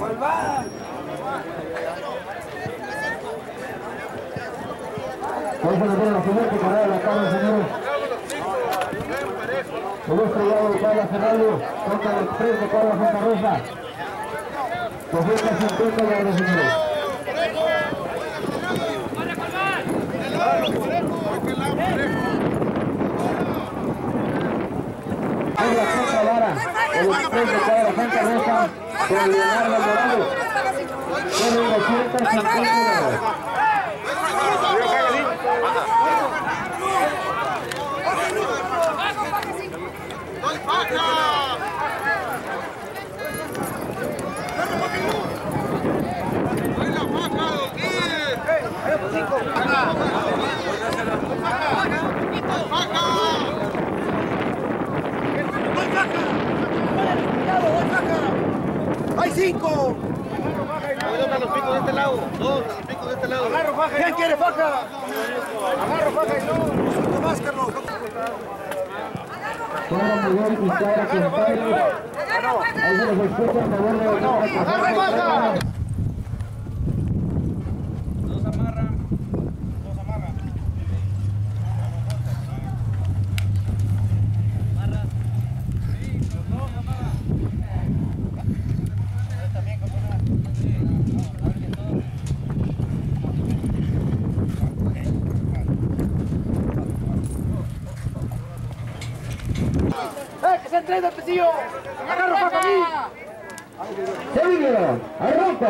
Vamos a ver la siguiente carrera de la tarde, señores. Contra el de Carla Santa Rosa. 250 yardas, señores. El express de Carla Santa Rosa con Leonardo Morales. Tiene 250 yardas. ¡Hay cinco! Dos a los picos de este lado, dos a los picos de este lado. ¿Quién quiere faja? Agarro faja y no. Cinco más, Carlos. Para los escucha a favor de la ¡Agarra faja! ¡Eh, que se entrena el pesillo! ¡Agarro faja a mí! Sevilla, arranca.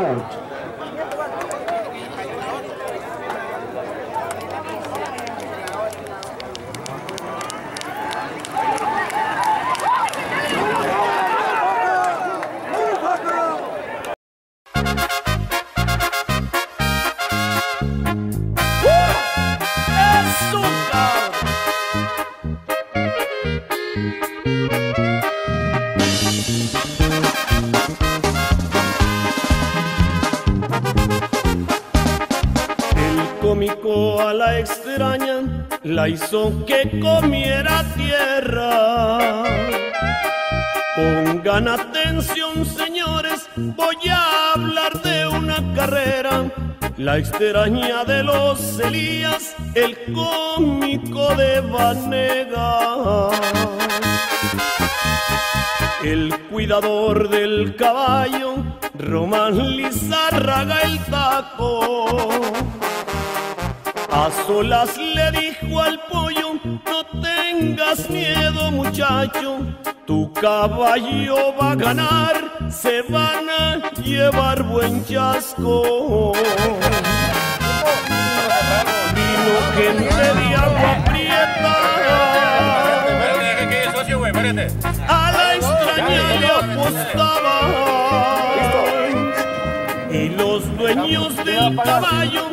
Cómico a la extraña la hizo que comiera tierra. Pongan atención, señores, voy a hablar de una carrera. La extraña de los Elías, el cómico de Vanega. El cuidador del caballo, Román Lizárraga el taco. A solas le dijo al pollo, no tengas miedo muchacho, tu caballo va a ganar, se van a llevar buen chasco. Vino gente de agua prieta a la extraña le apostaba. Y los dueños del caballo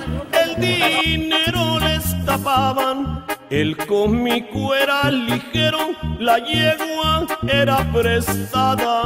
dinero les tapaban. El cómico era ligero, la yegua era prestada.